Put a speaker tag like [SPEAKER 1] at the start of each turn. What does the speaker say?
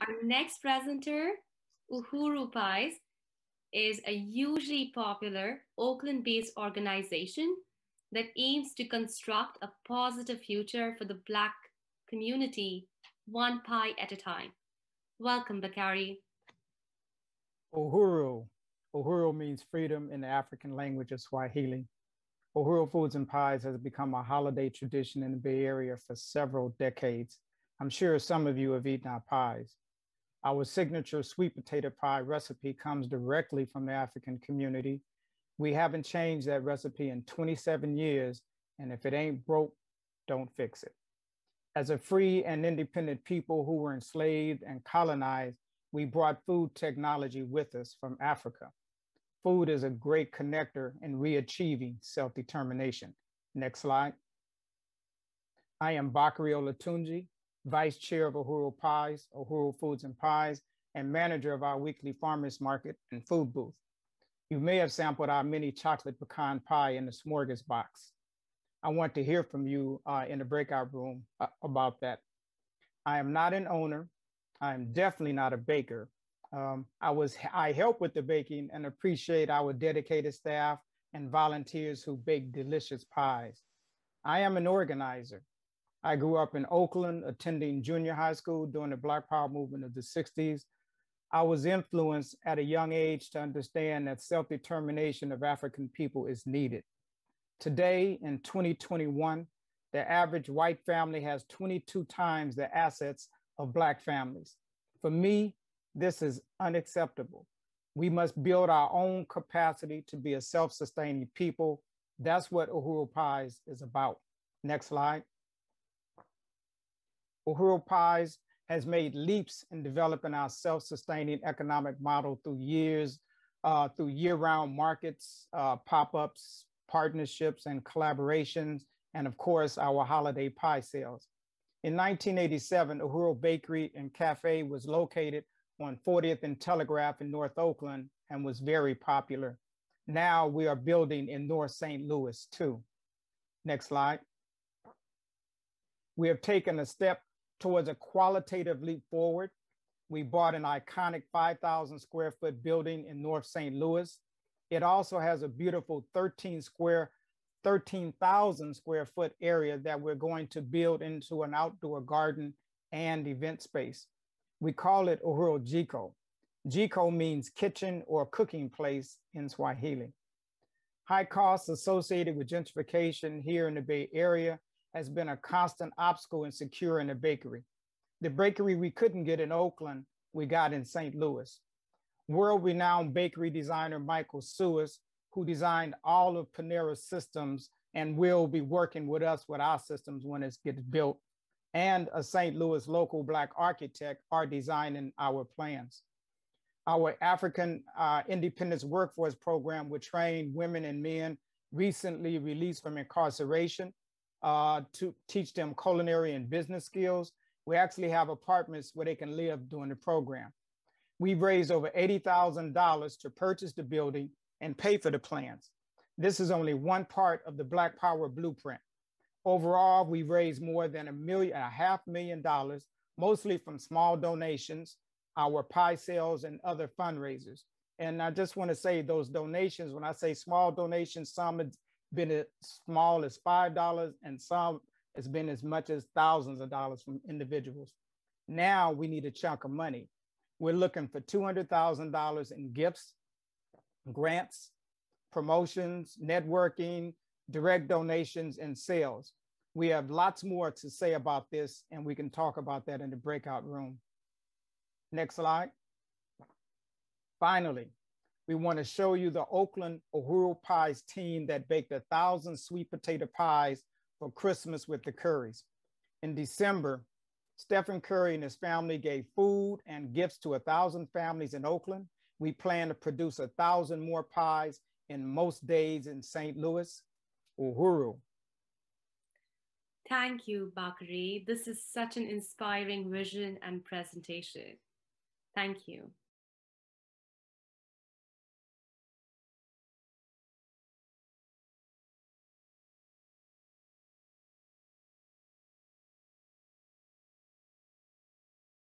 [SPEAKER 1] Our next presenter, Uhuru Pies, is a hugely popular Oakland-based organization that aims to construct a positive future for the Black community, one pie at a time. Welcome, Bakari.
[SPEAKER 2] Uhuru. Uhuru means freedom in the African language of Swahili. Uhuru Foods and Pies has become a holiday tradition in the Bay Area for several decades. I'm sure some of you have eaten our pies. Our signature sweet potato pie recipe comes directly from the African community. We haven't changed that recipe in 27 years, and if it ain't broke, don't fix it. As a free and independent people who were enslaved and colonized, we brought food technology with us from Africa. Food is a great connector in re-achieving self-determination. Next slide. I am Bakari Olatunji, Vice Chair of Uhuru Pies, Uhuru Foods and Pies, and manager of our weekly farmers market and food booth. You may have sampled our mini chocolate pecan pie in the smorgasbord box. I want to hear from you uh, in the breakout room uh, about that. I am not an owner. I am definitely not a baker. Um, I was I help with the baking and appreciate our dedicated staff and volunteers who bake delicious pies. I am an organizer. I grew up in Oakland, attending junior high school during the Black Power movement of the 60s. I was influenced at a young age to understand that self-determination of African people is needed. Today in 2021, the average white family has 22 times the assets of Black families. For me, this is unacceptable. We must build our own capacity to be a self-sustaining people. That's what Uhuru Pies is about. Next slide. Uhuru Pies has made leaps in developing our self-sustaining economic model through years, uh, through year-round markets, uh, pop-ups, partnerships, and collaborations, and of course, our holiday pie sales. In 1987, Uhuru Bakery and Cafe was located on 40th and Telegraph in North Oakland and was very popular. Now we are building in North St. Louis too. Next slide. We have taken a step towards a qualitative leap forward. We bought an iconic 5,000 square foot building in North St. Louis. It also has a beautiful 13 square, 13,000 square foot area that we're going to build into an outdoor garden and event space. We call it Uhuru Jiko. Jiko means kitchen or cooking place in Swahili. High costs associated with gentrification here in the Bay Area has been a constant obstacle in securing a bakery. The bakery we couldn't get in Oakland, we got in St. Louis. World-renowned bakery designer Michael Suis, who designed all of Panera's systems and will be working with us with our systems when it gets built, and a St. Louis local Black architect are designing our plans. Our African uh, Independence Workforce Program will train women and men recently released from incarceration uh, to teach them culinary and business skills. We actually have apartments where they can live during the program. We've raised over $80,000 to purchase the building and pay for the plans. This is only one part of the Black Power Blueprint. Overall, we've raised more than a million, a half million dollars, mostly from small donations, our pie sales and other fundraisers. And I just want to say those donations, when I say small donations, some been as small as $5 and some it's been as much as thousands of dollars from individuals. Now we need a chunk of money. We're looking for $200,000 in gifts, grants, promotions, networking, direct donations, and sales. We have lots more to say about this, and we can talk about that in the breakout room. Next slide. Finally, we want to show you the Oakland Uhuru Pies team that baked a thousand sweet potato pies for Christmas with the Curries. In December, Stephen Curry and his family gave food and gifts to a thousand families in Oakland. We plan to produce a thousand more pies in most days in St. Louis. Uhuru.
[SPEAKER 1] Thank you, Bakari. This is such an inspiring vision and presentation. Thank you.